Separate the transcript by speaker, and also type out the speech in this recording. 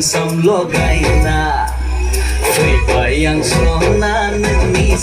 Speaker 1: handsome logaina Fui Твоя сон на небе